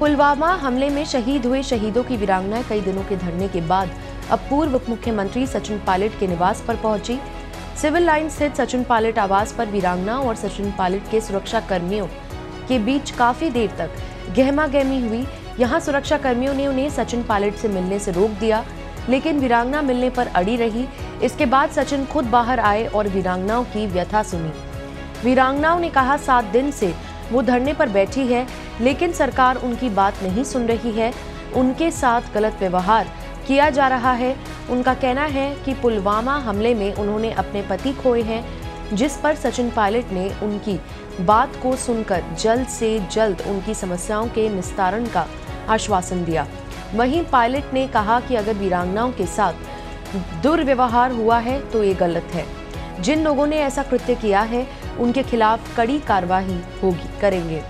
पुलवामा हमले में शहीद हुए शहीदों की वीरांगना कई दिनों के धरने के बाद अब पूर्व उप मुख्यमंत्री सचिन पायलट के निवास पर पहुँची। सिविल लाइन स्थित सचिन पायलट आवास पर वीरांगना और सचिन पायलट के सुरक्षा कर्मियों के बीच काफ़ी देर तक गहमा गहमी हुई। यहाँ सुरक्षा कर्मियों ने उन्हें सचिन पायलट से मिलने से रोक दिया, लेकिन वीरांगना मिलने पर अड़ी रही। इसके बाद सचिन खुद बाहर आए और वीरांगनाओं की व्यथा सुनी। वीरांगनाओं ने कहा, सात दिन से वो धरने पर बैठी है। लेकिन सरकार उनकी बात नहीं सुन रही है। उनके साथ गलत व्यवहार किया जा रहा है। उनका कहना है कि पुलवामा हमले में उन्होंने अपने पति खोए हैं, जिस पर सचिन पायलट ने उनकी बात को सुनकर जल्द से जल्द उनकी समस्याओं के निस्तारण का आश्वासन दिया। वहीं पायलट ने कहा कि अगर वीरांगनाओं के साथ दुर्व्यवहार हुआ है तो ये गलत है। जिन लोगों ने ऐसा कृत्य किया है, उनके खिलाफ कड़ी कार्रवाई होगी, करेंगे।